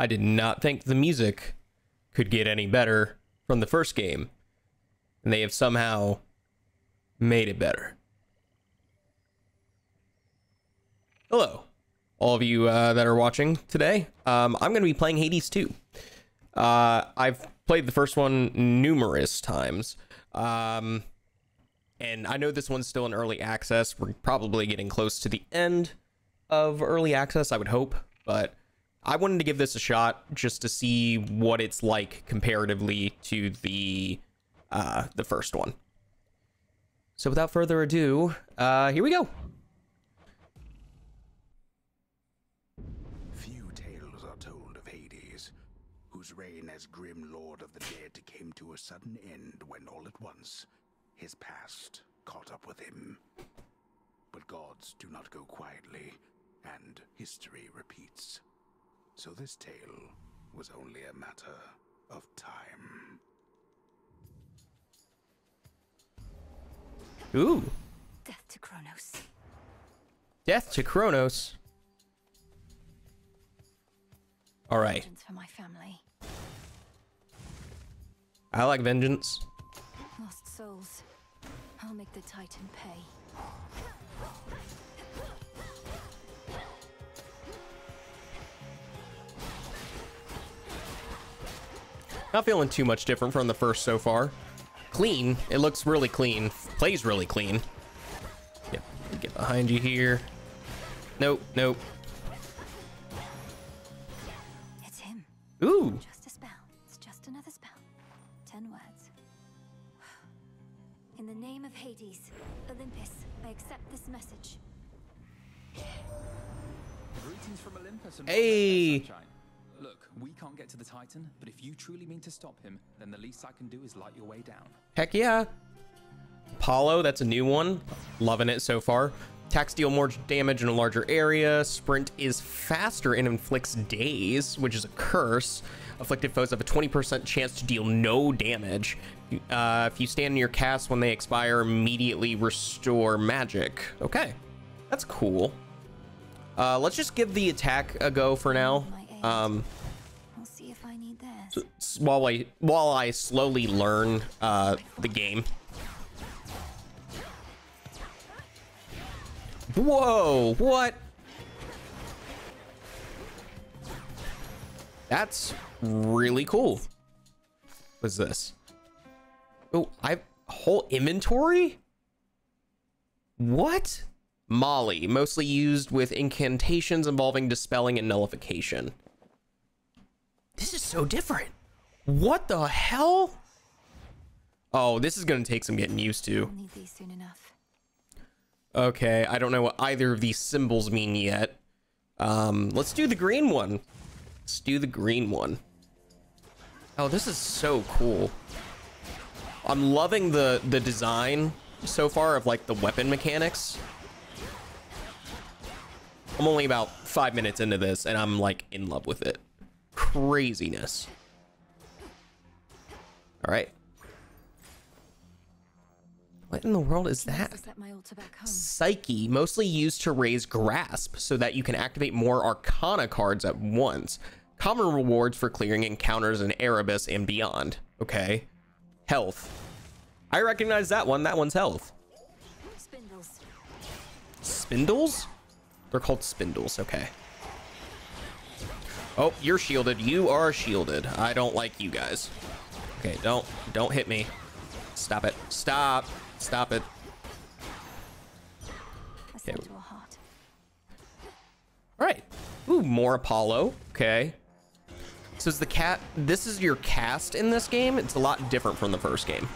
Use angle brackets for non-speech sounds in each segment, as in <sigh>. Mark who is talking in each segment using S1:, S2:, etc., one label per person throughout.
S1: I did not think the music could get any better from the first game. And they have somehow made it better. Hello, all of you uh, that are watching today. Um, I'm going to be playing Hades 2. Uh, I've played the first one numerous times. Um, and I know this one's still in early access. We're probably getting close to the end of early access, I would hope. But I wanted to give this a shot just to see what it's like comparatively to the uh, the first one. So without further ado, uh, here we go.
S2: Few tales are told of Hades, whose reign as grim lord of the dead came to a sudden end when all at once his past caught up with him. But gods do not go quietly, and history repeats. So this tale was only a matter of time.
S1: Ooh,
S3: Death to Kronos.
S1: death to Kronos. All right,
S3: Vengeance for my family.
S1: I like vengeance.
S3: Lost souls. I'll make the Titan pay.
S1: Not feeling too much different from the first so far. Clean. It looks really clean. Plays really clean. Yep. Get behind you here. Nope. Nope.
S3: It's him.
S1: Ooh.
S3: Just a spell. It's just another spell. Ten words. In the name of Hades, Olympus, I accept this message.
S4: Greetings from Olympus and
S1: Hey.
S4: welcome, Sunshine. Look, we can't get to the Titan, but if you truly mean to stop him, then the least I can do is light your way down.
S1: Heck yeah. Apollo, that's a new one. Loving it so far. Attacks deal more damage in a larger area. Sprint is faster and inflicts daze, which is a curse. Afflicted foes have a 20% chance to deal no damage. Uh, if you stand near cast when they expire, immediately restore magic. Okay, that's cool. Uh, let's just give the attack a go for now. Um,
S3: We'll see if I need theirs.
S1: s- while I while I slowly learn uh, the game. Whoa! What? That's really cool. What's this? Oh, I whole inventory. What? Moly, mostly used with incantations involving dispelling and nullification. This is so different. What the hell? Oh, this is gonna take some getting used to.
S3: Need these soon enough.
S1: Okay, I don't know what either of these symbols mean yet. Um, let's do the green one. Let's do the green one. Oh, this is so cool. I'm loving the the design so far of like the weapon mechanics. I'm only about five minutes into this and I'm like in love with it. Craziness. All right. What in the world is that?
S3: My altar back.
S1: Psyche, mostly used to raise grasp so that you can activate more Arcana cards at once. Common rewards for clearing encounters in Erebus and beyond. Okay. Health. I recognize that one. That one's health.
S3: Spindles.
S1: Spindles? They're called spindles. Okay. Oh, you're shielded. You are shielded. I don't like you guys. Okay, don't don't hit me. Stop it. Stop. Stop it.
S3: A set to a heart.
S1: All right. Ooh, more Apollo. Okay. So is the cat? This is your cast in this game. It's a lot different from the first game.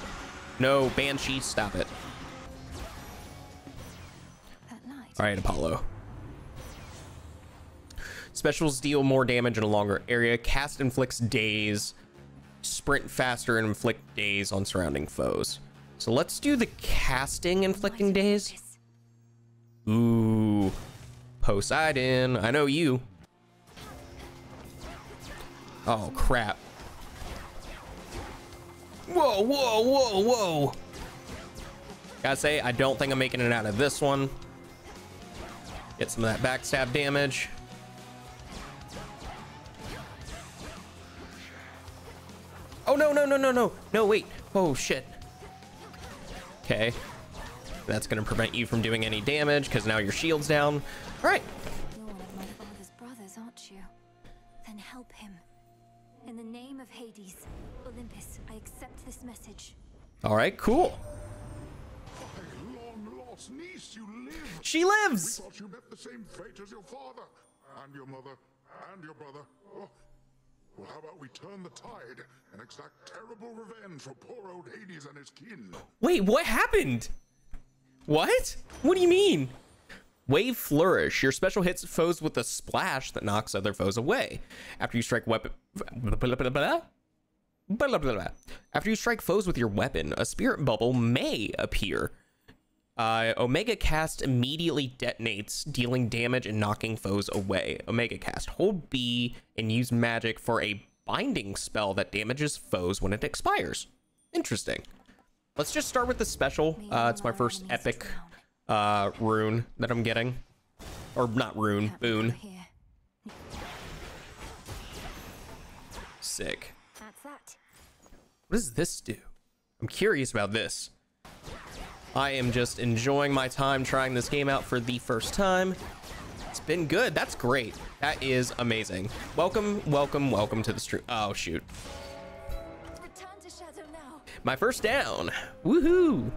S1: No Banshee. Stop it. All right, Apollo. Specials deal more damage in a longer area. Cast inflicts daze. Sprint faster and inflict daze on surrounding foes. So let's do the casting inflicting.
S3: This.
S1: Ooh. Poseidon. I know you. Oh, crap. Whoa, whoa, whoa, whoa. Gotta say, I don't think I'm making it out of this one. Get some of that backstab damage. Oh, no, no, no, no, no. No, wait. Oh, shit. Okay. That's going to prevent you from doing any damage because now your shield's down. All right.
S3: You're one of my father's brothers, aren't you? Then help him. In the name of Hades, Olympus, I accept this message.
S1: All right, cool.
S2: Long lost niece, you live!
S1: She lives.
S2: Thought you met the same fate as your father, and your mother, and your brother. Oh. Well, how about we turn the tide and exact terrible revenge for poor old Hades and his kin?
S1: Wait, what happened? What? What do you mean? Wave Flourish. Your special hits foes with a splash that knocks other foes away. After you strike weapon. After you strike foes with your weapon, a spirit bubble may appear. Uh, Omega Cast immediately detonates, dealing damage and knocking foes away. Omega Cast. Hold B and use magic for a binding spell that damages foes when it expires. Interesting. Let's just start with the special. Uh, it's my first epic uh, rune that I'm getting. Or not rune,
S3: Can't let you
S1: boon. Sick. What does this do? I'm curious about this. I am just enjoying my time trying this game out for the first time. It's been good. That's great. That is amazing. Welcome, welcome, welcome to the stream. Oh, shoot.
S3: Return to Shadow now.
S1: My first down. Woohoo.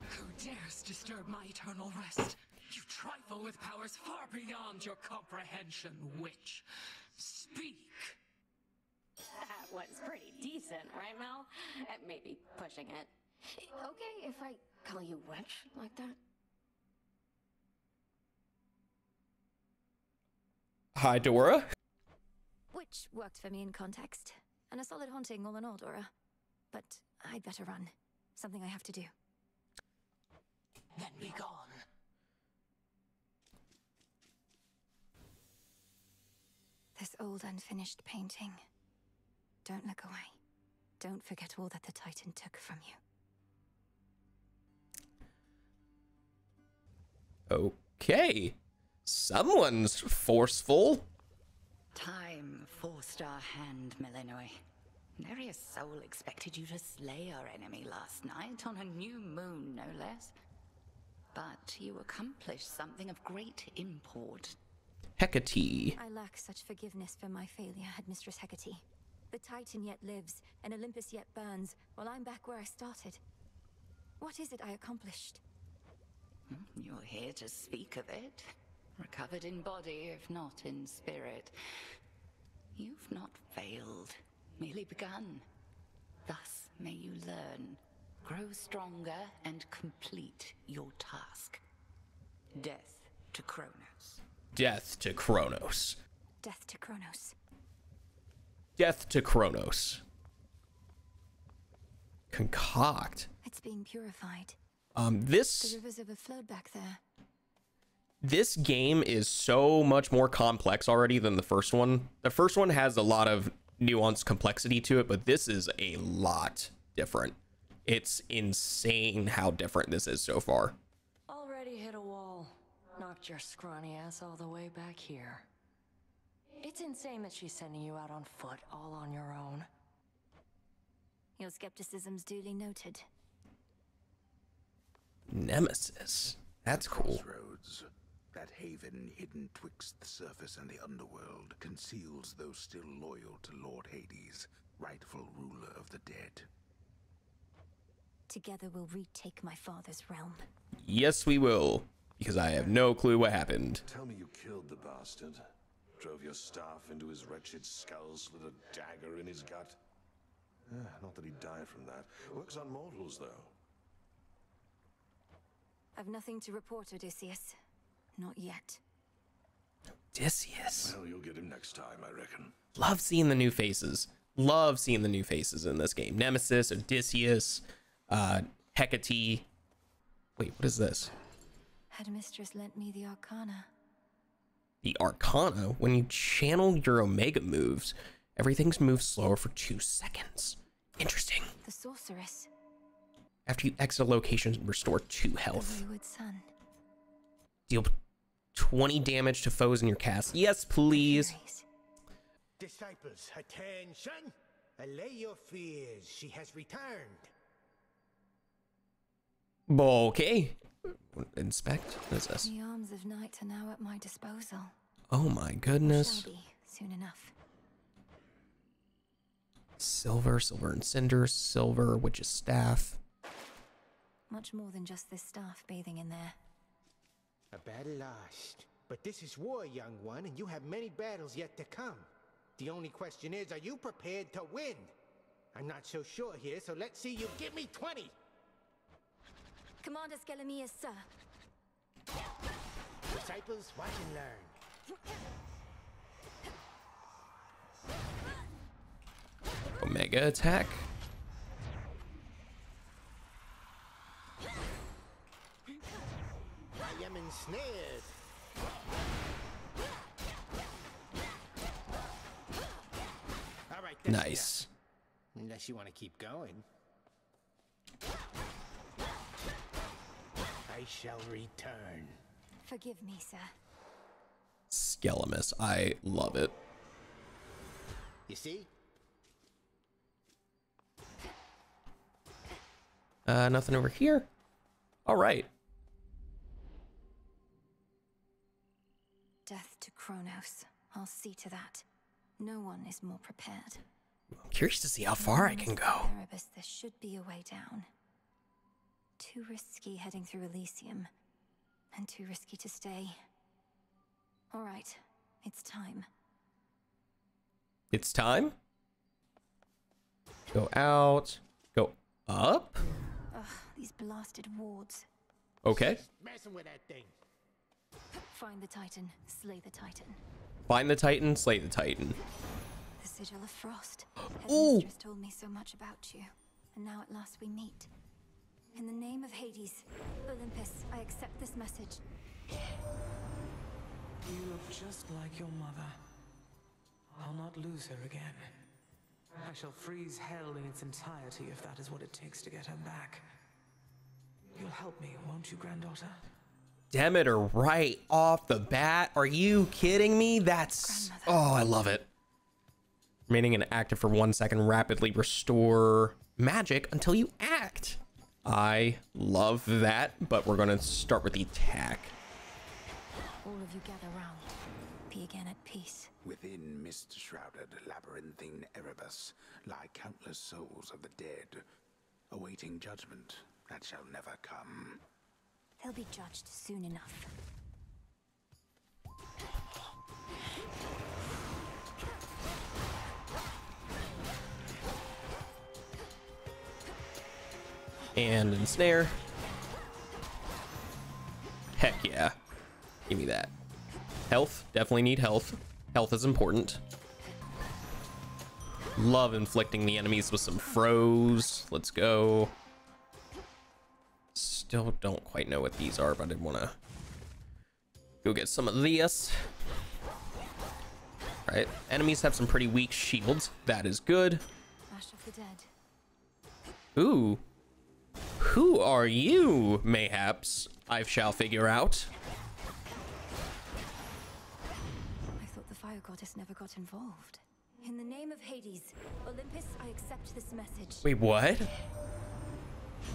S5: Who dares disturb my eternal rest? You trifle with powers far beyond your comprehension, witch. Speak.
S6: That was pretty decent, right, Mel? Maybe pushing it. Okay if I call you witch like that?
S1: Hi, Dora.
S3: Which worked for me in context. And a solid haunting all in all, Dora. But I'd better run. Something I have to do.
S5: Then be gone.
S3: This old unfinished painting. Don't look away. Don't forget all that the Titan took from you.
S1: Okay. Someone's forceful.
S7: Time forced our hand, Melinoe. Nereus Soul expected you to slay our enemy last night on a new moon, no less. But you accomplished something of great import.
S1: Hecate.
S3: I lack such forgiveness for my failure, Headmistress Hecate. The Titan yet lives, and Olympus yet burns, while I'm back where I started. What is it I accomplished?
S7: You're here to speak of it. Recovered in body, if not in spirit. You've not failed, merely begun. Thus may you learn, grow stronger, and complete your task. Death to Kronos.
S1: Death to Kronos.
S3: Death to Kronos.
S1: Death to Kronos. Concoct.
S3: It's being purified.
S1: Um,
S3: The
S1: this
S3: rivers overflowed back there.
S1: this game is so much more complex already than the first one. The first one has a lot of nuanced complexity to it, but this is a lot different. It's insane how different this is so far.
S8: Already hit a wall. Knocked your scrawny ass all the way back here. It's insane that she's sending you out on foot all on your own.
S3: Your skepticism's duly noted.
S1: Nemesis. That's cool.
S2: Crossroads. That haven hidden twixt the surface and the underworld conceals those still loyal to Lord Hades, rightful ruler of the dead.
S3: Together we'll retake my father's realm.
S1: Yes, we will. Because I have no clue what happened.
S9: Tell me you killed the bastard. Drove your staff into his wretched skull, slid a dagger in his gut. Eh, not that he'd die from that. Works on mortals, though.
S3: I've nothing to report, Odysseus. Not yet.
S1: Odysseus.
S9: Well, you'll get him next time, I reckon.
S1: Love seeing the new faces. Love seeing the new faces in this game. Nemesis, Odysseus, uh, Hecate. Wait, what is this?
S3: Headmistress lent me the Arcana.
S1: The Arcana. When you channel your Omega moves, everything's moved slower for two seconds. Interesting.
S3: The sorceress.
S1: After you exit a location, restore two health. Deal 20 damage to foes in your cast. Yes, please.
S10: Disciples, attention! allay your fears. She has returned.
S1: Okay. Inspect. What is this?
S3: The arms of night are now at my disposal.
S1: Oh my goodness.
S3: Shall be soon enough.
S1: Silver, silver and cinder, silver, witch's staff.
S3: Much more than just this staff bathing in there.
S10: A battle lost. But this is war, young one, and you have many battles yet to come. The only question is, are you prepared to win? I'm not so sure here, so let's see you give me 20.
S3: Commander Schelemeus, sir.
S10: Disciples, watch and learn.
S1: Omega attack.
S10: I am ensnared. All right,
S1: Nice.
S10: enough. Unless you want to keep going. I shall return.
S3: Forgive me, sir.
S1: Schelemeus. I love it.
S10: You see?
S1: Uh, nothing over here. All right.
S3: Death to Kronos. I'll see to that. No one is more prepared.
S1: I'm curious to see how far I can go.
S3: Erebus, there should be a way down. Too risky heading through Elysium. And too risky to stay. Alright, it's time.
S1: It's time. Go out. Go up.
S3: Ugh, these blasted wards.
S1: Okay.
S10: Messing with that thing.
S3: Find the Titan, slay the Titan.
S1: Find the Titan, slay the Titan.
S3: The Sigil of Frost.
S1: Ooh.
S3: Headmistress told me so much about you. And now at last we meet. In the name of Hades, Olympus, I accept this message.
S5: You look just like your mother. I'll not lose her again. I shall freeze hell in its entirety if that is what it takes to get her back. You'll help me, won't you, granddaughter?
S1: Demeter right off the bat. Are you kidding me? That's oh, I love it. Remaining inactive for one second, rapidly restore magic until you act. I love that, but we're gonna start with the attack.
S3: All of you gather round. Be again at peace.
S2: Within mist-shrouded labyrinthine Erebus lie countless souls of the dead, awaiting judgment that shall never come.
S3: They'll be judged soon enough.
S1: And ensnare. Heck yeah. Give me that. Health. Definitely need health. Health is important. Love inflicting the enemies with some froze. Let's go. Still don't quite know what these are, but I did want to go get some of these. Right. Enemies have some pretty weak shields. That is good.
S3: Ash of the dead.
S1: Ooh. Who are you, mayhaps? I shall figure out.
S3: I thought the fire goddess never got involved. In the name of Hades, Olympus, I accept this message.
S1: Wait, what?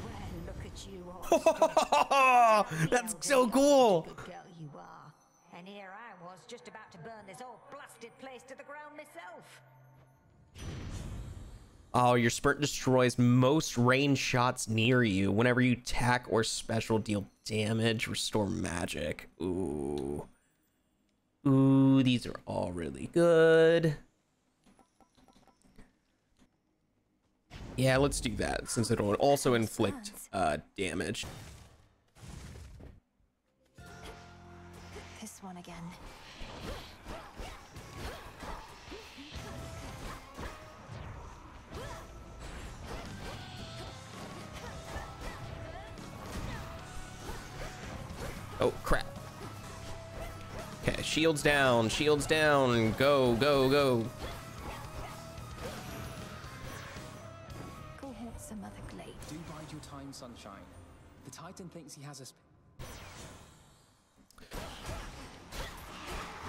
S11: Well, look at you <laughs> all. <laughs>
S1: That's so cool.
S11: Good girl you are. And here I was just about to burn this whole blasted place to the ground myself.
S1: Oh, your sprint destroys most range shots near you. Whenever you attack or special deal damage, restore magic. Ooh. Ooh, these are all really good. Yeah, let's do that since it'll also inflict uh, damage.
S3: This one again.
S1: Oh, crap. Okay, shields down, shields down. Go, go, go.
S3: Go
S4: Titan thinks he has us.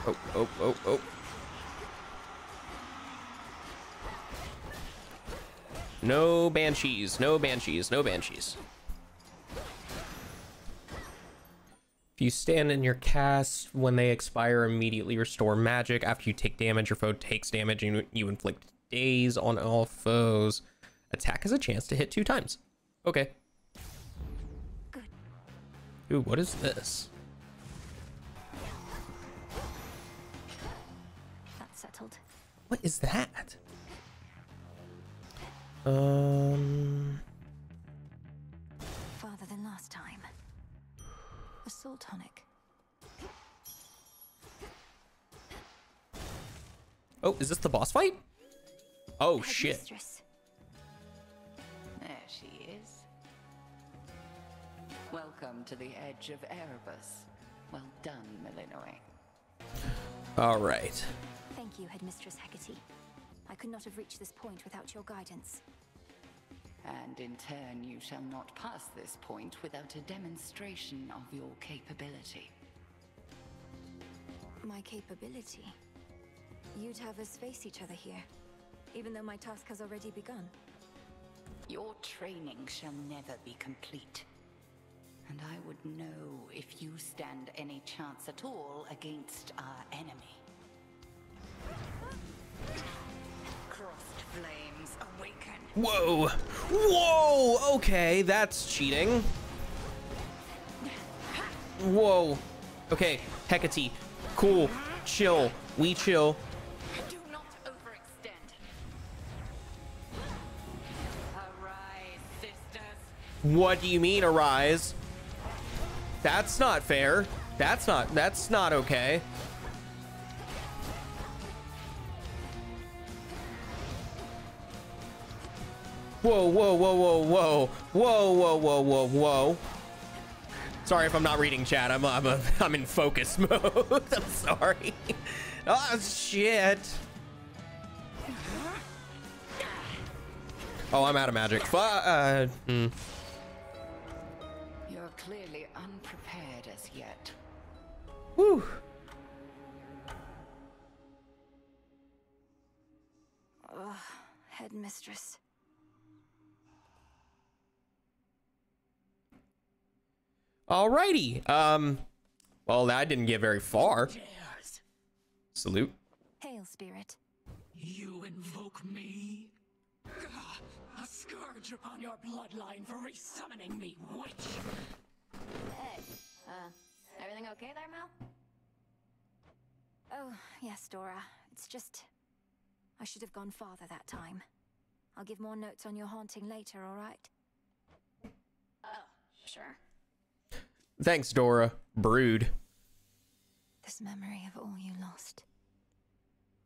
S1: Oh, oh, oh, oh. No banshees. No banshees. No banshees. If you stand in your cast when they expire, immediately restore magic. After you take damage, your foe takes damage and you inflict daze on all foes. Attack has a chance to hit two times. Okay.
S3: Good.
S1: Ooh, what is this?
S3: That's settled.
S1: What is that? Um.
S3: Farther than last time. A soul tonic.
S1: Oh, is this the boss fight? Oh shit.
S3: Mistress.
S7: There she is. Welcome to the edge of Erebus. Well done, Melinoe.
S1: All right.
S3: Thank you, Headmistress Hecate. I could not have reached this point without your guidance.
S7: And in turn, you shall not pass this point without a demonstration of your capability.
S3: My capability. You'd have us face each other here, even though my task has already begun.
S7: Your training shall never be complete. And I would know if you stand any chance at all against our enemy. Crossed flames awaken.
S1: Whoa. Whoa. Okay, that's cheating. Whoa. Okay, Hecate. Cool. Chill. We chill.
S7: Do not overextend. Arise, sisters.
S1: What do you mean, arise? That's not fair. That's not, that's not okay. Whoa, whoa, whoa, whoa, whoa, whoa, whoa, whoa, whoa, whoa. Sorry if I'm not reading chat. I'm, I'm, <laughs> I'm in focus <laughs> mode. I'm sorry. Oh, shit. Oh, I'm out of magic. Fu- uh, hmm.
S7: You're clearly unprepared as yet.
S1: Whew.
S3: Ugh, Headmistress.
S1: Alrighty. Um, well, that didn't get very far. Salute.
S3: Hail, Spirit.
S12: You invoke me? Gah, A scourge upon your bloodline for resummoning me, witch!
S6: Hey, uh, everything okay there, Mel?
S3: Oh, yes, Dora. It's just. I should have gone farther that time. I'll give more notes on your haunting later, alright?
S6: Oh, sure.
S1: Thanks, Dora. Brood.
S3: This memory of all you lost.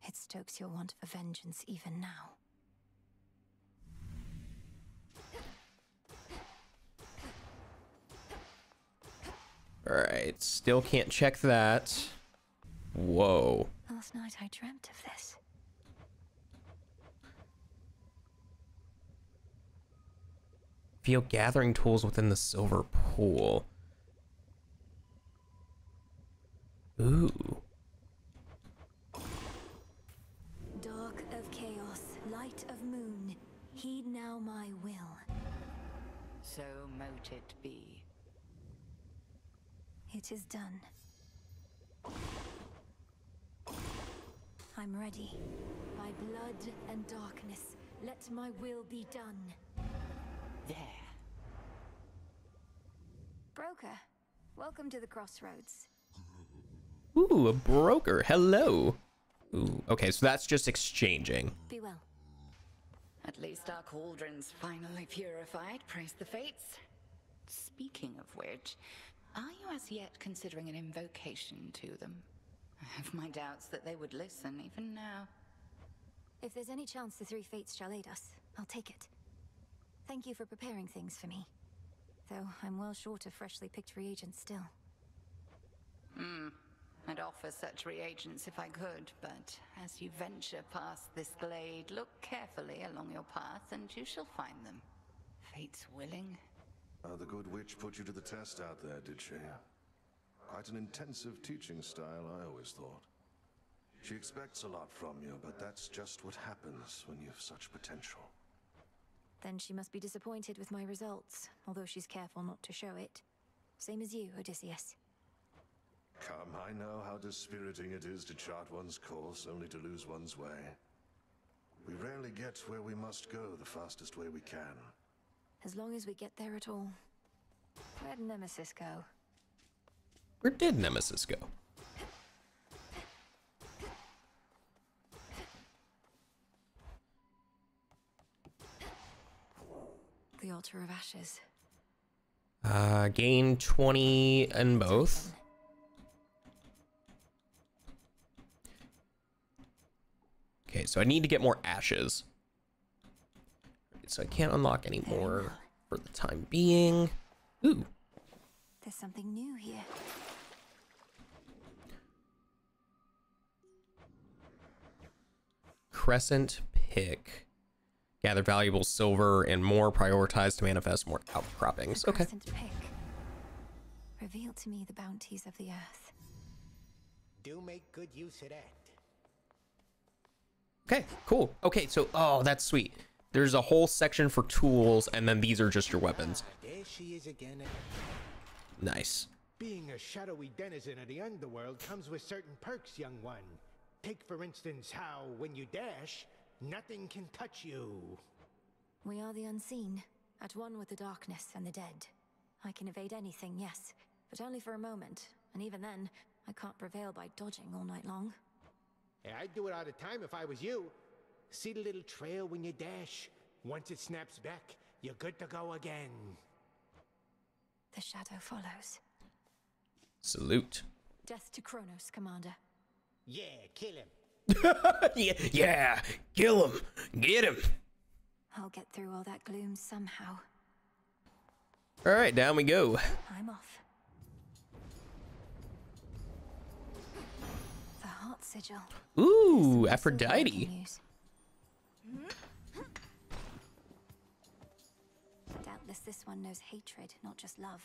S3: It stokes your want for vengeance even now.
S1: Alright, still can't check that. Whoa.
S3: Last night I dreamt of this.
S1: Feel gathering tools within the silver pool. Ooh.
S3: Dark of chaos, light of moon, heed now my will.
S7: So mote it be.
S3: It is done. I'm ready. By blood and darkness, let my will be done.
S7: There.
S3: Broker, welcome to the crossroads.
S1: Ooh, a broker. Hello. Ooh, okay, so that's just exchanging.
S3: Be well.
S7: At least our cauldron's finally purified, praise the fates. Speaking of which, are you as yet considering an invocation to them? I have my doubts that they would listen even now.
S3: If there's any chance the three fates shall aid us, I'll take it. Thank you for preparing things for me. Though I'm well short of freshly picked reagents still.
S7: Hmm. I'd offer such reagents if I could, but as you venture past this glade, look carefully along your path and you shall find them. Fate's willing.
S9: Uh, the good witch put you to the test out there, did she? Quite an intensive teaching style, I always thought. She expects a lot from you, but that's just what happens when you've such potential.
S3: Then she must be disappointed with my results, although she's careful not to show it. Same as you, Odysseus.
S9: Come, I know how dispiriting it is to chart one's course only to lose one's way. We rarely get where we must go the fastest way we can.
S3: As long as we get there at all. Where'd Nemesis go?
S1: Where did Nemesis go?
S3: The Altar of Ashes.
S1: Uh, gain 20 in both. Okay, so I need to get more ashes. So I can't unlock any more for the time being. Ooh,
S3: There's something new here.
S1: Crescent Pick. Gather valuable silver and more. Prioritize to manifest more outcroppings.
S3: A
S1: Okay.
S3: crescent pick. Reveal to me the bounties of the earth.
S10: Do make good use of that.
S1: Okay, cool. Okay, so, oh, that's sweet. There's a whole section for tools, and then these are just your weapons.
S10: There she is again.
S1: Nice.
S10: Being a shadowy denizen of the underworld comes with certain perks, young one. Take, for instance, how when you dash, nothing can touch you.
S3: We are the unseen, at one with the darkness and the dead. I can evade anything, yes, but only for a moment, and even then, I can't prevail by dodging all night long.
S10: Hey, I'd do it all the time if I was you. See the little trail when you dash? Once it snaps back, you're good to go again.
S3: The shadow follows.
S1: Salute.
S3: Death to Kronos, Commander.
S10: Yeah, kill him. <laughs>
S1: yeah, yeah, kill him. Get him.
S3: I'll get through all that gloom somehow.
S1: All right, down we go.
S3: I'm off. The heart sigil.
S1: Ooh,
S3: Silver
S1: Aphrodite.
S3: I can use. Doubtless this one knows hatred, not just love.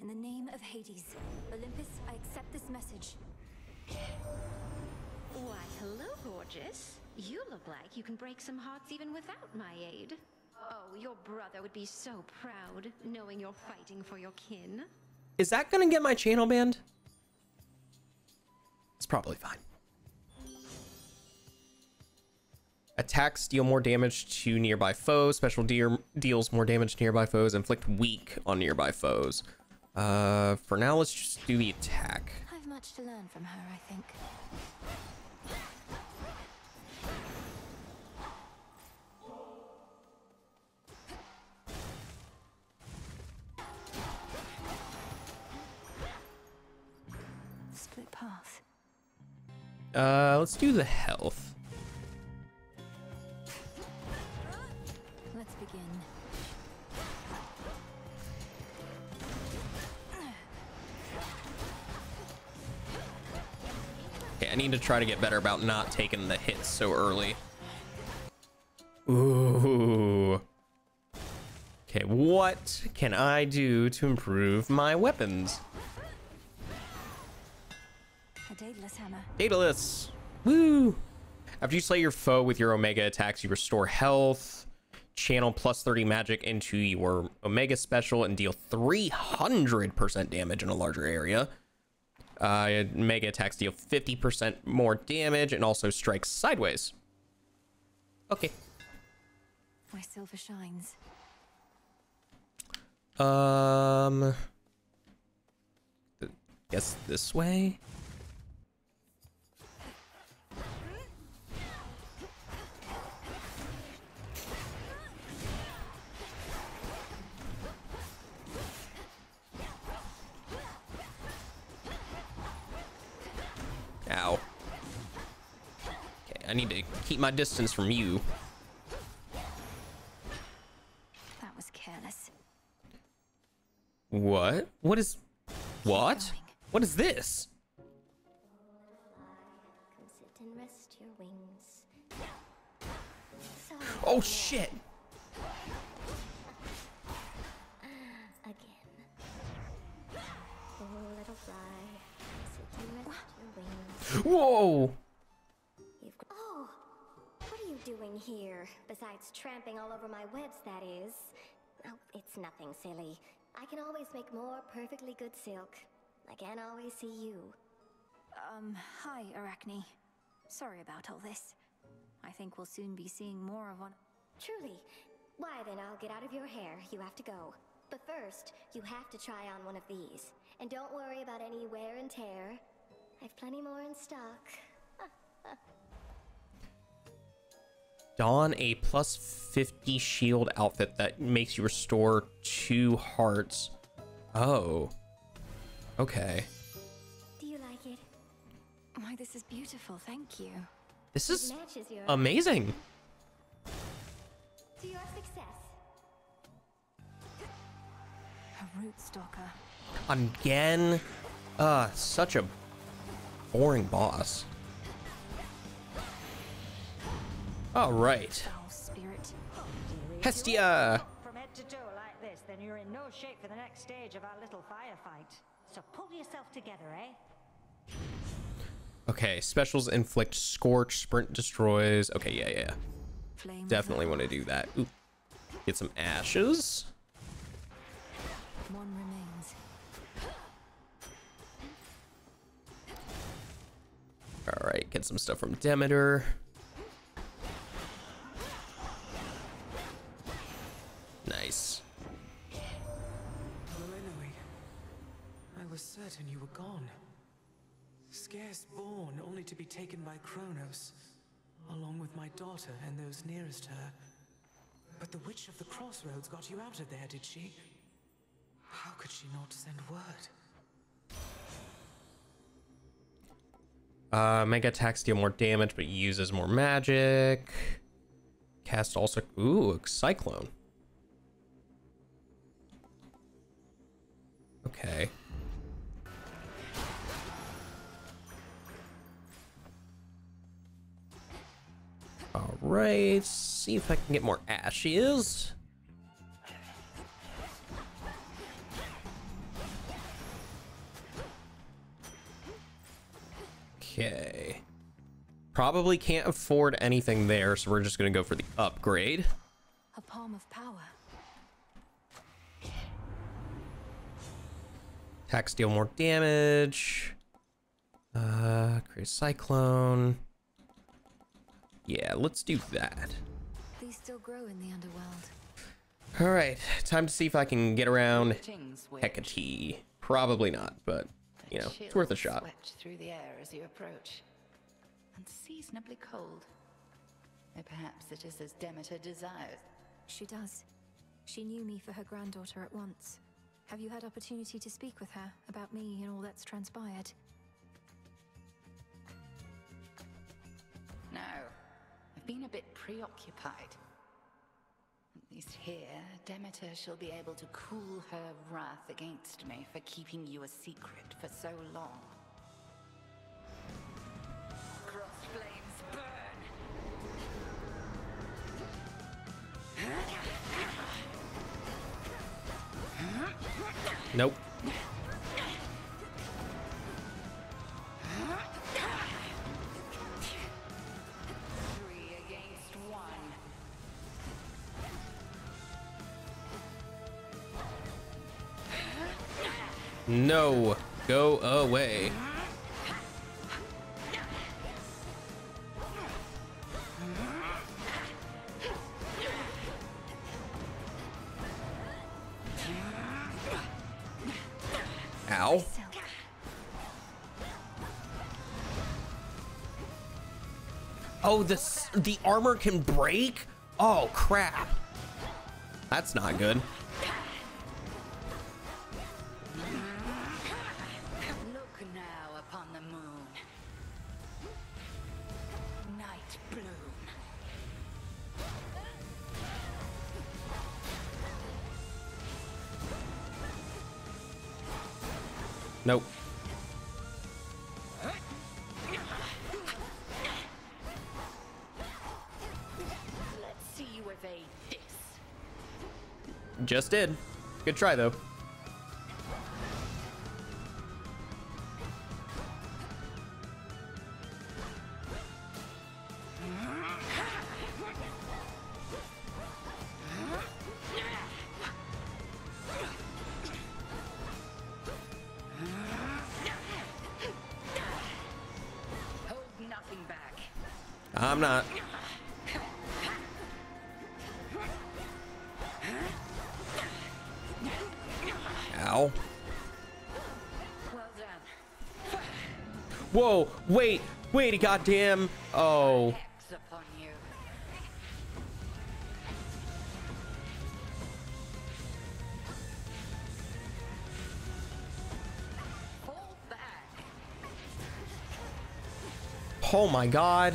S3: In the name of Hades, Olympus, I accept this message.
S6: Why, hello, gorgeous. You look like you can break some hearts even without my aid. Oh, your brother would be so proud, knowing you're fighting for your kin.
S1: Is that gonna get my channel banned? It's probably fine. Attacks deal more damage to nearby foes. Special deal deals more damage to nearby foes. Inflict weak on nearby foes. Uh, for now, let's just do the attack.
S3: I've much to learn from her, I think. Split path.
S1: Uh, let's do the health. I need to try to get better about not taking the hits so early. Ooh. Okay, what can I do to improve my weapons?
S3: A Daedalus hammer.
S1: Daedalus. Woo. After you slay your foe with your Omega attacks, you restore health, channel plus 30 magic into your Omega special, and deal 300% damage in a larger area. Uh, Mega attacks deal 50% more damage and also strikes sideways. Okay.
S3: My silver shines.
S1: Um. Guess this way. I need to keep my distance from you.
S3: That was careless.
S1: What? What is. What? What is this?
S13: Come sit and rest your wings. So
S1: Oh shit!
S13: Tramping all over my webs, that is. Oh, it's nothing silly. I can always make more perfectly good silk. I can't always see you.
S3: Um, hi, Arachne. Sorry about all this. I think we'll soon be seeing more of one.
S13: Truly. Why then, I'll get out of your hair. You have to go. But first, you have to try on one of these. And don't worry about any wear and tear. I've plenty more in stock. <laughs>
S1: Don a plus 50 shield outfit that makes you restore two hearts. Oh. Okay.
S3: Do you like it? Why, this is beautiful. Thank you.
S1: This is
S13: your-
S1: amazing.
S13: To your success.
S3: A root stalker.
S1: Again. Uh, such a boring boss. All right. Hestia.
S11: From head to toe like this, then you're in no shape for the next stage of our little firefight. So pull yourself together, eh?
S1: Okay, specials inflict scorch, sprint destroys. Okay, yeah, yeah.
S3: Flame
S1: Definitely want to do that. Ooh. Get some ashes.
S3: One remains.
S1: All right, get some stuff from Demeter.
S5: Certain you were gone. Scarce born, only to be taken by Kronos, along with my daughter and those nearest her. But the Witch of the Crossroads got you out of there, did she? How could she not send word?
S1: Uh, mega attacks deal more damage, but uses more magic. Cast also. Ooh, cyclone. Okay. Right. See if I can get more ashes. Okay. Probably can't afford anything there, so we're just gonna go for the upgrade.
S3: A palm of power.
S1: Attacks deal more damage. Uh, create cyclone. Yeah, let's do that.
S3: These still grow in the underworld.
S1: All right, time to see if I can get around
S7: Greetings.
S1: Hecate. Probably not, but you know, it's worth a shot.
S7: Through the air as you approach. Unseasonably cold. Or perhaps it is as Demeter desires.
S3: She does. She knew me for her granddaughter at once. Have you had opportunity to speak with her about me and all that's transpired?
S7: I've been a bit preoccupied. At least here, Demeter shall be able to cool her wrath against me for keeping you a secret for so long. Cross flames burn!
S1: Nope. No, go away. Ow. Oh, this the armor can break? Oh crap. That's not good. Nope.
S7: Let's see you evade this.
S1: Just did. Good try though. Goddamn. Oh. Oh my god.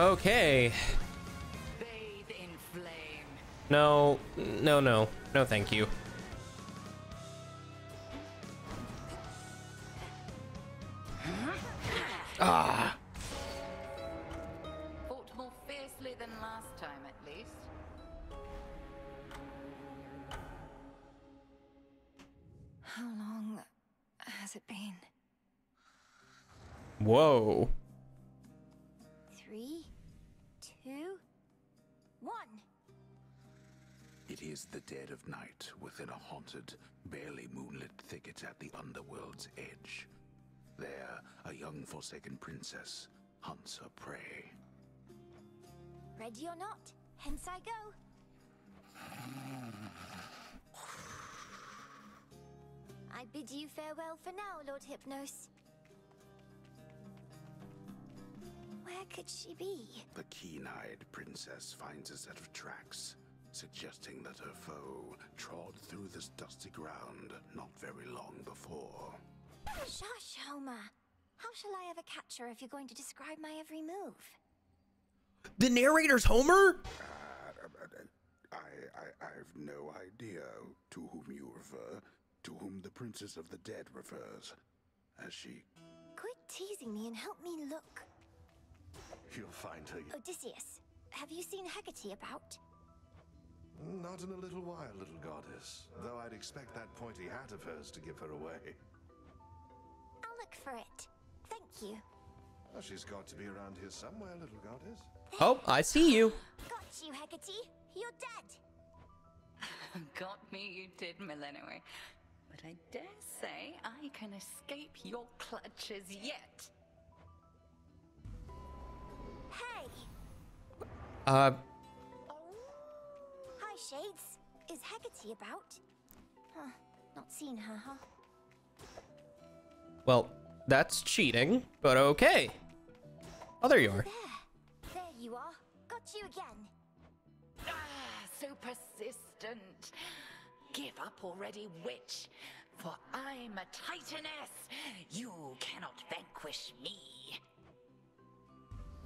S1: Okay.
S7: Bathe in flame.
S1: No, no, no. No, thank you. Ah.
S7: Fought more fiercely than last time, at least.
S3: How long has it been?
S1: Whoa.
S2: It is the dead of night within a haunted, barely moonlit thicket at the underworld's edge. There, a young forsaken princess hunts her prey.
S3: Ready or not, hence I go. I bid you farewell for now, Lord Hypnos. Where could she be?
S2: The keen-eyed princess finds a set of tracks, suggesting that her foe trod through this dusty ground not very long before.
S3: Shush, Homer. How shall I ever catch her if you're going to describe my every move?
S1: The narrator's Homer?
S2: Uh, I, I, I've no idea to whom you refer, to whom the Princess of the Dead refers, as she
S3: Quit teasing me and help me look.
S9: You'll find her.
S3: Odysseus, have you seen Hecate about?
S9: Not in a little while, little goddess. Though I'd expect that pointy hat of hers to give her away.
S3: I'll look for it. Thank you.
S9: Well, she's got to be around here somewhere, little goddess.
S1: Oh, I see you.
S3: Got you, Hecate. You're dead. <laughs>
S7: Got me, you did, Melinoe. But I dare say I can escape your clutches yet.
S3: Hey!
S1: Uh,
S3: Hi, Shades. Is Hecate about? Huh. Not seen her, huh?
S1: well, that's cheating, but okay. Oh, there you are.
S3: There. There you are. Got you again.
S7: Ah, so persistent. Give up already, witch. For I'm a titaness. You cannot vanquish me.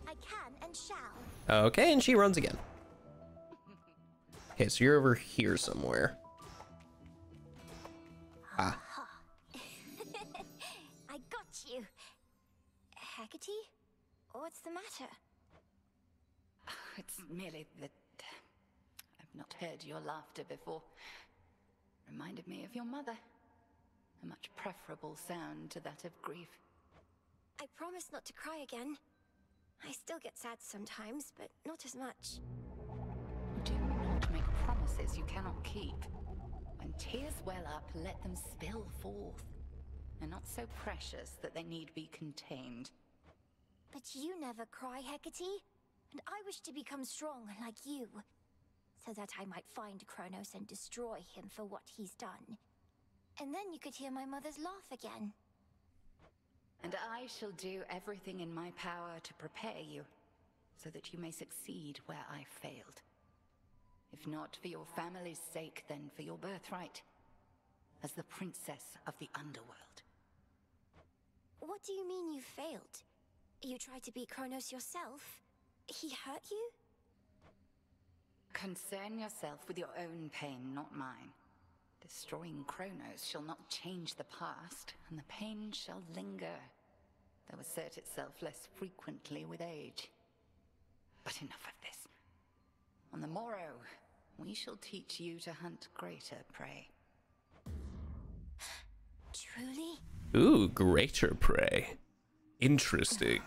S3: I can and shall.
S1: Okay, and she runs again. Okay, so you're over here somewhere. Ah, <laughs>
S3: I got you. Hecate? What's the matter? <sighs>
S7: It's merely that I've not heard your laughter before. Reminded me of your mother. A much preferable sound to that of grief.
S3: I promise not to cry again. I still get sad sometimes, but not as much.
S7: Promises you cannot keep. When tears well up, let them spill forth. They're not so precious that they need be contained.
S3: But you never cry, Hecate. And I wish to become strong like you. So that I might find Kronos and destroy him for what he's done. And then you could hear my mother's laugh again.
S7: And I shall do everything in my power to prepare you, so that you may succeed where I failed. If not for your family's sake, then for your birthright, as the princess of the underworld.
S3: What do you mean you failed? You tried to beat Kronos yourself? He hurt you?
S7: Concern yourself with your own pain, not mine. Destroying Kronos shall not change the past, and the pain shall linger, though assert itself less frequently with age. But enough of this. On the morrow, we shall teach you to hunt greater prey. <gasps>
S3: Truly?
S1: ooh, greater prey. Interesting.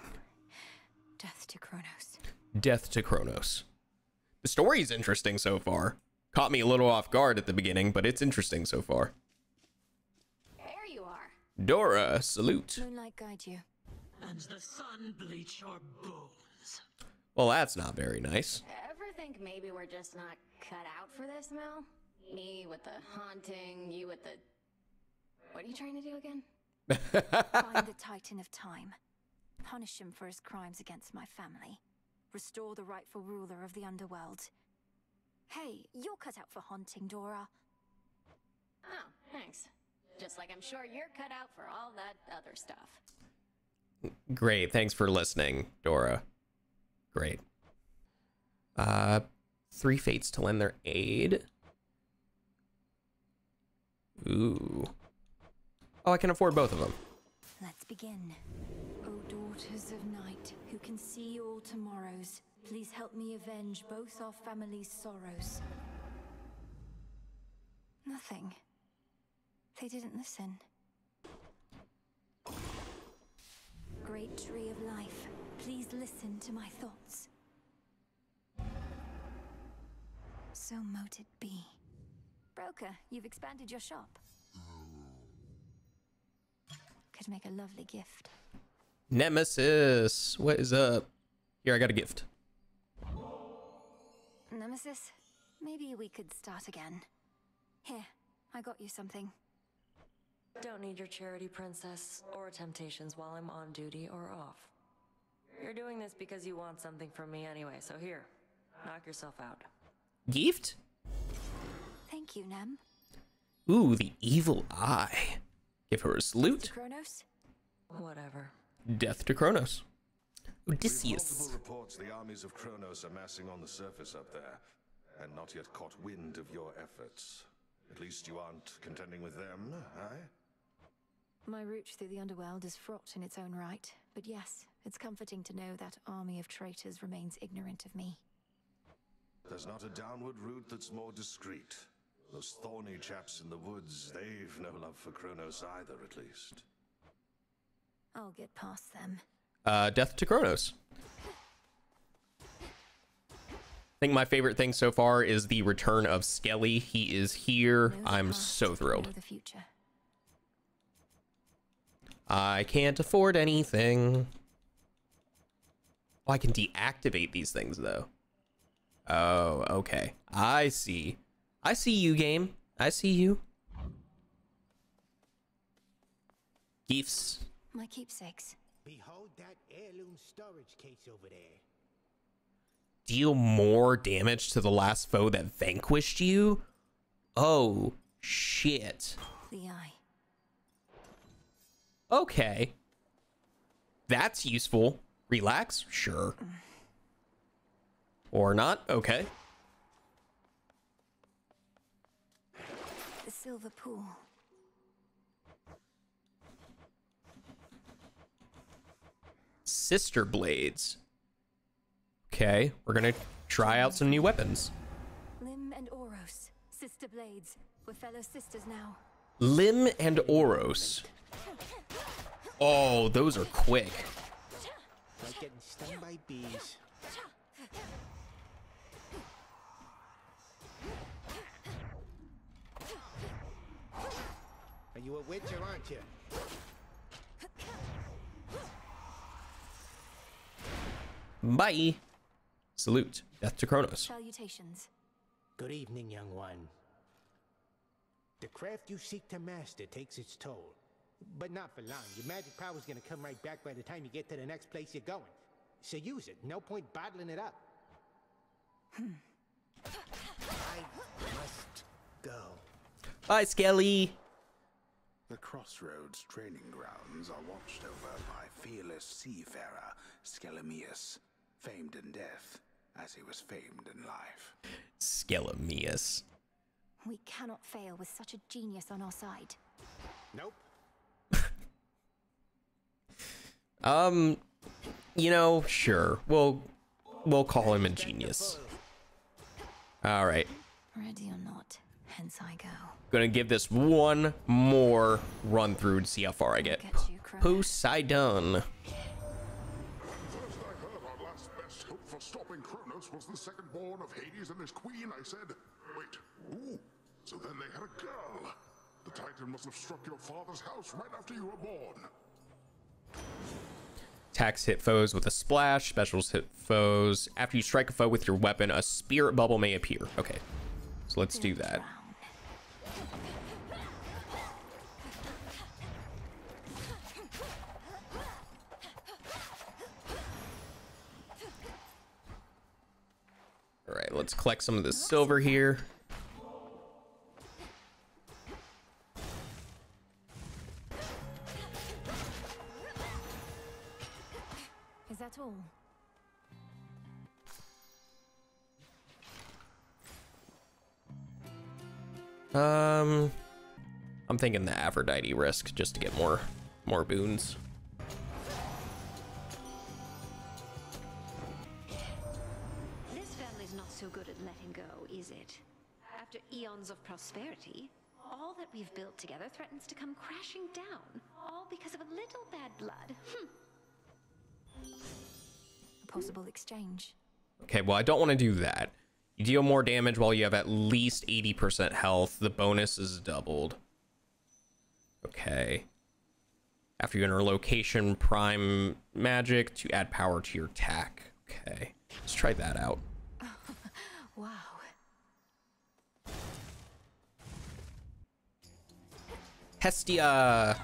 S1: <sighs>
S3: Death to Kronos.
S1: Death to Kronos. The story's interesting so far. Caught me a little off guard at the beginning, but it's interesting so far.
S6: There you are.
S1: Dora, salute.
S3: Moonlight guide you.
S12: And the sun bleach your bones.
S1: Well, that's not very nice.
S6: Uh, Ever think maybe we're just not cut out for this, Mel? Me with the haunting, you with the. What are you trying to do again? <laughs>
S3: Find the Titan of Time. Punish him for his crimes against my family. Restore the rightful ruler of the underworld. Hey, you're cut out for haunting, Dora.
S6: Oh, thanks. Just like I'm sure you're cut out for all that other stuff.
S1: Great. Thanks for listening, Dora. Great. Uh, three fates to lend their aid. Ooh. Oh, I can afford both of them.
S3: Let's begin. O daughters of night, who can see all tomorrows, please help me avenge both our families' sorrows. Nothing. They didn't listen. Great tree of life, please listen to my thoughts. So mote it be. Broker, you've expanded your shop. Could make a lovely gift.
S1: Nemesis, what is up? Here, I got a gift.
S3: Nemesis, maybe we could start again. Here, I got you something.
S8: Don't need your charity, princess, or temptations while I'm on duty or off. You're doing this because you want something from me anyway, so here, knock yourself out.
S1: Gift?
S3: Thank you, Nem.
S1: Ooh, the evil eye. Give her a salute.
S3: Kronos?
S8: Whatever.
S1: Death to Kronos.
S9: We've
S1: Odysseus.
S9: multiple reports the armies of Kronos are massing on the surface up there, and not yet caught wind of your efforts. At least you aren't contending with them, aye?
S3: My route through the underworld is fraught in its own right, but yes, it's comforting to know that army of traitors remains ignorant of me.
S9: There's not a downward route that's more discreet. Those thorny chaps in the woods, they've no love for Kronos either, at least.
S3: I'll get past them.
S1: Uh, Death to Kronos. I think my favorite thing so far is the return of Skelly. He is here. I'm so thrilled.
S3: know the future.
S1: I can't afford anything. Oh, I can deactivate these things though. Oh, okay. I see. I see you, game. I see you. Gifts.
S3: My keepsakes.
S10: Behold that heirloom storage case over there.
S1: Deal more damage to the last foe that vanquished you? Oh, shit.
S3: The eye.
S1: Okay. That's useful. Relax? Sure. Mm. Or not? Okay.
S3: The silver pool.
S1: Sister Blades. Okay, we're gonna try out some new weapons.
S3: Lim and Oros. Sister blades. We're fellow sisters now.
S1: Lim and Oros. Oh, those are quick.
S10: Like getting stung by bees. You a witch or aren't you?
S1: Bye. Salute. Death to Kronos.
S3: Salutations.
S10: Good evening, young one. The craft you seek to master takes its toll. But not for long. Your magic power's gonna come right back by the time you get to the next place you're going. So use it. No point bottling it up. Hmm. I must go.
S1: Bye, Skelly.
S2: The Crossroads training grounds are watched over by fearless seafarer Schelemeus, famed in death as he was famed in life.
S1: Schelemeus.
S3: We cannot fail with such a genius on our side.
S10: Nope. <laughs>
S1: Um, you know, sure. We'll we'll call him a genius. All right.
S3: Ready or not, hence I go.
S1: Gonna give this one more run through to see how far I get. Poseidon.
S14: First I heard our last best hope for stopping Kronos Kronos was the second born of Hades and his queen, I said, wait, ooh, so then they had a girl. The Titan must have struck your father's house right after you were born.
S1: Attacks hit foes with a splash. Specials hit foes. After you strike a foe with your weapon, a spirit bubble may appear. Okay, so let's do that. All right, let's collect some of the silver here.
S3: Is that all?
S1: Um, I'm thinking the Aphrodite risk just to get more more boons.
S6: We've built together threatens to come crashing down, all because of a little bad blood. Hmm.
S3: A possible exchange.
S1: Okay, well, I don't want to do that. You deal more damage while you have at least 80% health. The bonus is doubled. Okay. After you enter location, prime magic to add power to your attack. Okay, let's try that out. Hestia!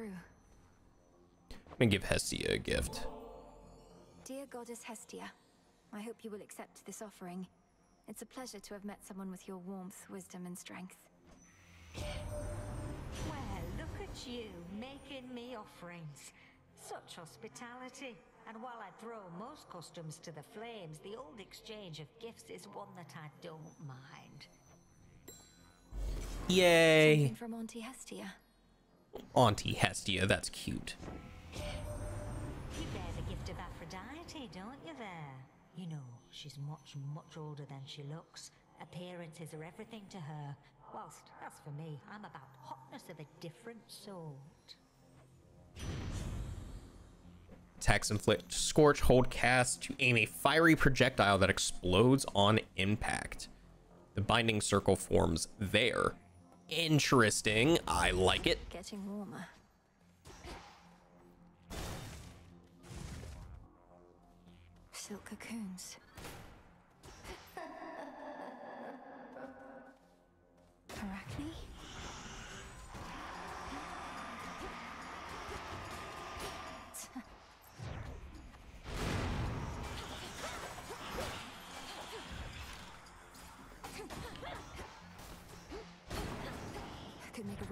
S3: Through.
S1: I'm gonna give Hestia a gift.
S3: Dear Goddess Hestia, I hope you will accept this offering. It's a pleasure to have met someone with your warmth, wisdom, and strength.
S11: Well, look at you, making me offerings. Such hospitality. And while I throw most customs to the flames, the old exchange of gifts is one that I don't mind.
S1: Yay!
S3: Something from Auntie Hestia.
S1: Auntie Hestia, that's cute.
S11: You bear the gift of Aphrodite, don't you there? You know, she's much, much older than she looks. Appearances are everything to her. Whilst, as for me, I'm about hotness of a different sort.
S1: Attacks inflict scorch, hold cast to aim a fiery projectile that explodes on impact. The binding circle forms there. Interesting. I like it.
S3: Getting warmer. Silk cocoons.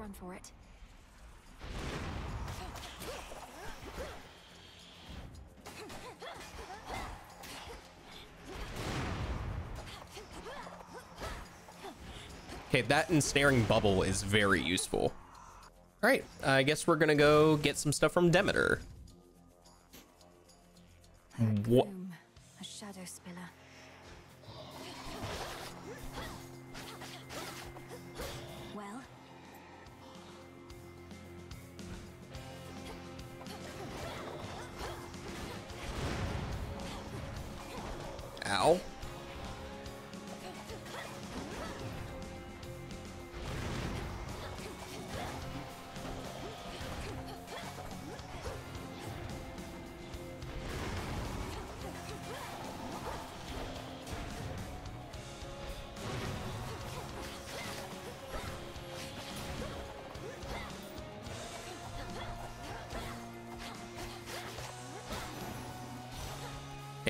S3: Run for it.
S1: Okay, that ensnaring bubble is very useful. All right, I guess we're gonna go get some stuff from Demeter.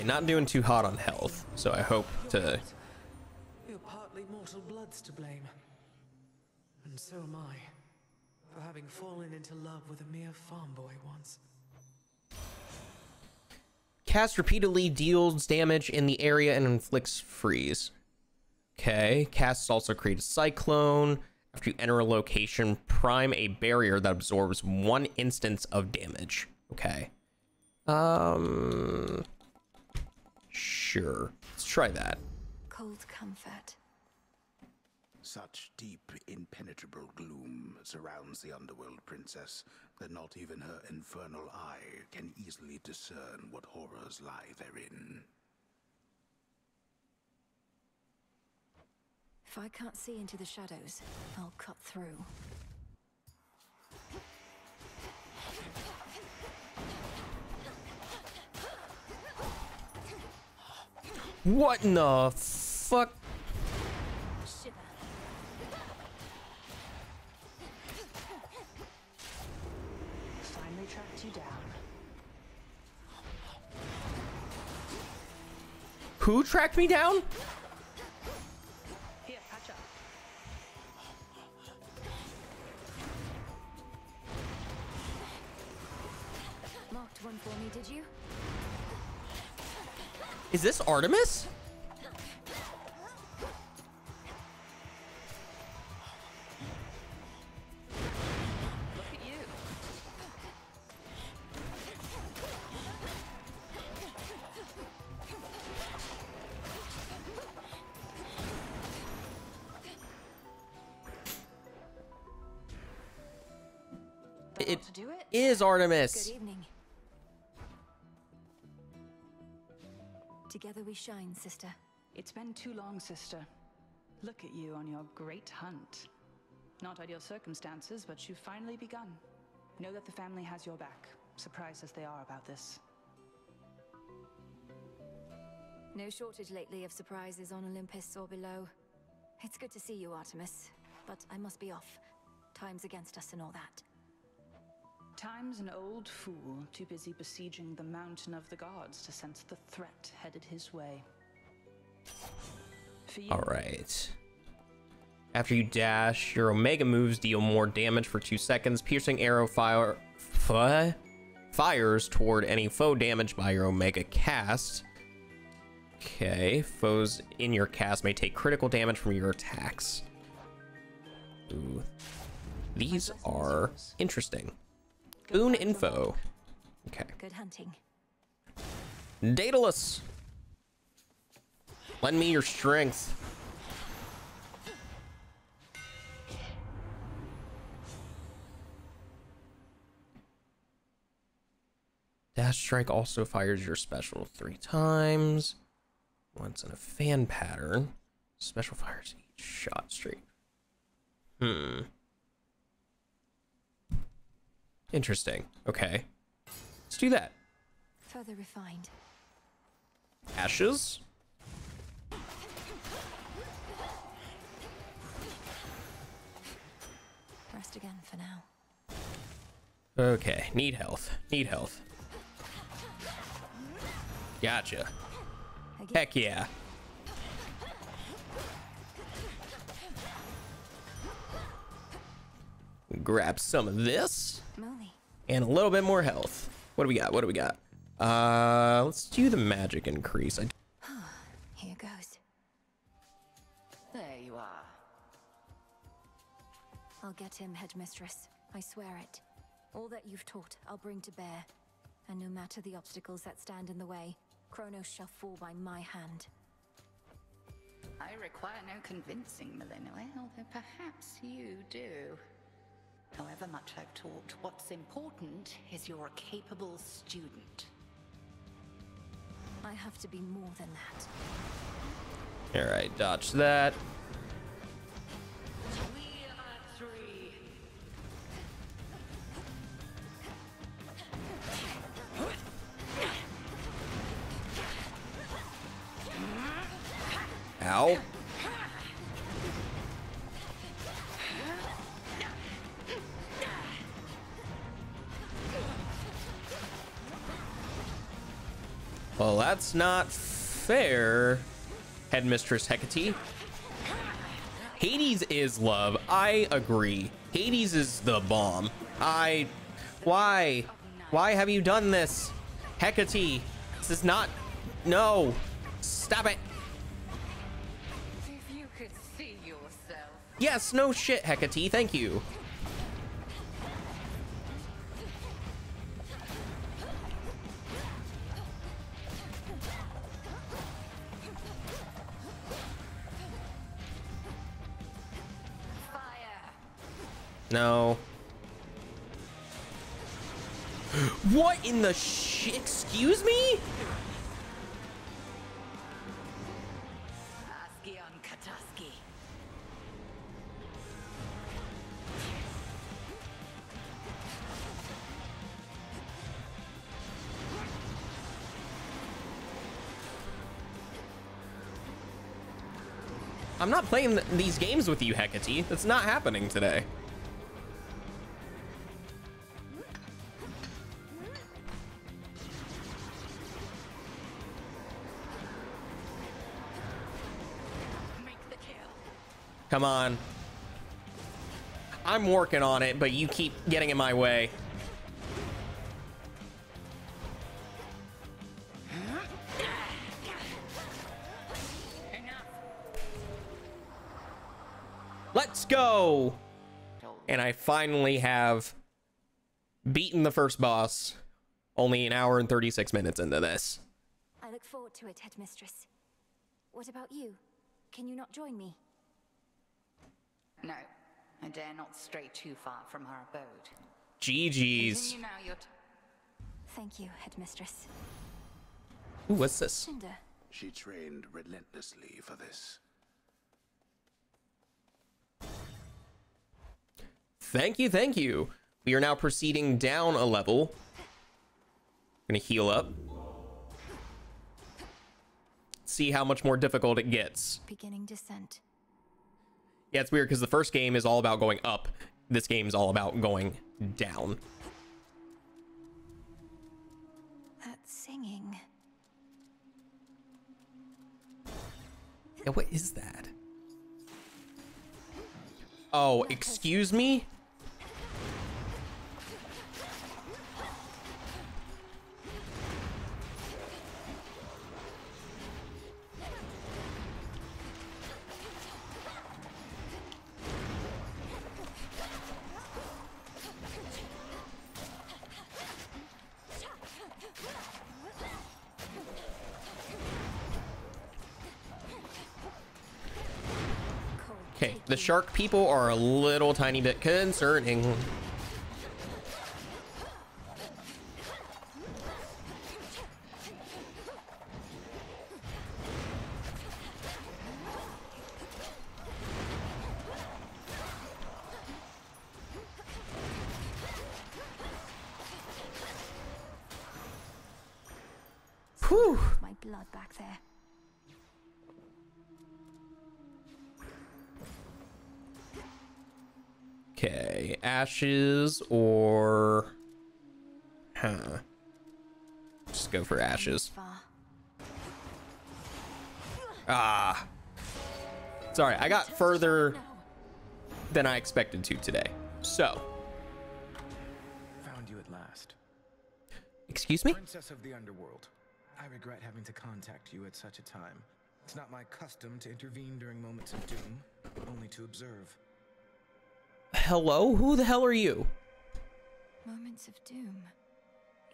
S1: Not doing too hot on health, so I hope to
S5: You're partly mortal blood's to blame. And so am I, for having fallen into love with a mere farm boy once.
S1: Cast repeatedly deals damage in the area and inflicts freeze. Okay. Casts also create a cyclone. After you enter a location, prime a barrier that absorbs one instance of damage. Okay. Um. Sure. Let's try that.
S3: Cold comfort.
S2: Such deep, impenetrable gloom surrounds the underworld princess that not even her infernal eye can easily discern what horrors lie therein.
S3: If I can't see into the shadows, I'll cut through.
S1: What in the fuck?
S15: Finally tracked you down.
S1: Who tracked me down?
S15: Here, catch up.
S3: Marked one for me, did you?
S1: Is this Artemis?
S15: Look at you.
S1: It
S15: to do it?
S1: is Artemis.
S3: Together we shine, sister.
S15: It's been too long, sister. Look at you on your great hunt. Not ideal circumstances, but you've finally begun. Know that the family has your back, surprised as they are about this.
S3: No shortage lately of surprises on Olympus or below. It's good to see you, Artemis. But I must be off. Time's against us and all that.
S15: Time's an old fool, too busy besieging the mountain of the gods to sense the threat headed his way.
S1: All right. After you dash, your Omega moves deal more damage for two seconds. Piercing arrow fire fi- fires toward any foe damaged by your Omega cast. Okay, foes in your cast may take critical damage from your attacks. Ooh. These are interesting. Boon info. Okay.
S3: Good hunting.
S1: Daedalus. Lend me your strength. Dash strike also fires your special three times. Once in a fan pattern. Special fires each shot straight. Hmm. Interesting. Okay. Let's do that.
S3: Further refined.
S1: Ashes.
S3: Rest again for now.
S1: Okay, need health. Need health. Gotcha. Heck yeah. Grab some of this.
S3: Moly.
S1: And a little bit more health. What do we got? What do we got? Uh, let's do the magic increase. I <sighs>
S3: Here goes.
S7: There you are.
S3: I'll get him, headmistress. I swear it. All that you've taught, I'll bring to bear. And no matter the obstacles that stand in the way, Kronos shall fall by my hand.
S7: I require no convincing, Melinoe, although perhaps you do. However much I've taught, what's important is you're a capable student.
S3: I have to be more than that.
S1: All right, dodge that. That's not fair, Headmistress Hecate. Hades is love. I agree. Hades is the bomb. I. Why? Why have you done this? Hecate, This is not. No. Stop it.
S7: If you could see yourself.
S1: Yes, no shit, Hecate. Thank you. No. What in the shit? Excuse me? I'm not playing th- these games with you, Hecate. That's not happening today. Come on. I'm working on it, but you keep getting in my way. Let's go! And I finally have beaten the first boss only an hour and 36 minutes into this.
S3: I look forward to it, Headmistress. What about you? Can you not join me?
S7: No, I dare not stray too far from our abode.
S1: GG's.
S7: Now your t-
S3: Thank you, Headmistress.
S1: Ooh, what's this?
S3: Cinder,
S2: She trained relentlessly for this.
S1: Thank you, thank you. We are now proceeding down a level. Gonna heal up. See how much more difficult it gets.
S3: beginning descent.
S1: Yeah, it's weird because the first game is all about going up. This game's all about going down.
S3: That singing.
S1: Yeah, what is that? Oh, excuse me? Shark people are a little tiny bit concerning. Ashes or huh? Just go for ashes. Ah. Sorry, I got further than I expected to today. So,
S16: Found you at last.
S1: excuse me?
S16: Princess of the Underworld. I regret having to contact you at such a time. It's not my custom to intervene during moments of doom, only to observe.
S1: Hello? Who the hell are you?
S3: Moments of doom.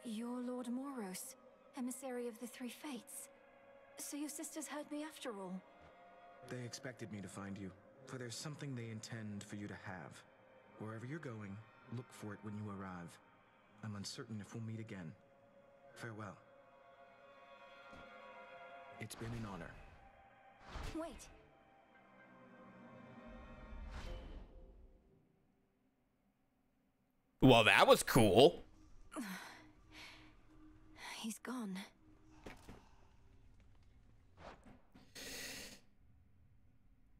S3: You're Lord Moros, emissary of the Three Fates. So your sisters heard me after all.
S16: They expected me to find you, for there's something they intend for you to have. Wherever you're going, look for it when you arrive. I'm uncertain if we'll meet again. Farewell. It's been an honor.
S3: Wait.
S1: Well, that was cool.
S3: He's gone.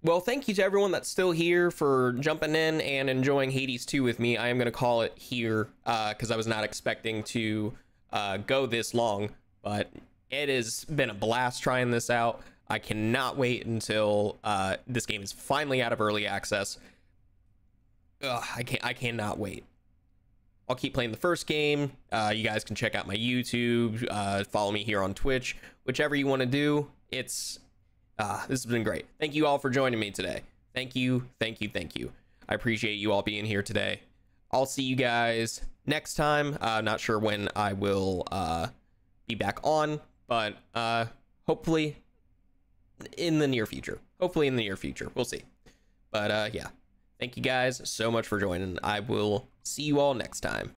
S1: Well, thank you to everyone that's still here for jumping in and enjoying Hades 2 with me. I am going to call it here because I was not expecting to uh, go this long, but it has been a blast trying this out. I cannot wait until uh, this game is finally out of early access. Ugh, I can't. I cannot wait. I'll keep playing the first game. Uh, you guys can check out my YouTube, uh, follow me here on Twitch, whichever you want to do. It's uh, this has been great. Thank you all for joining me today. Thank you, thank you, thank you. I appreciate you all being here today. I'll see you guys next time. Uh, not sure when I will uh, be back on, but uh, hopefully in the near future. Hopefully in the near future. We'll see. But yeah, thank you guys so much for joining. I will see you all next time.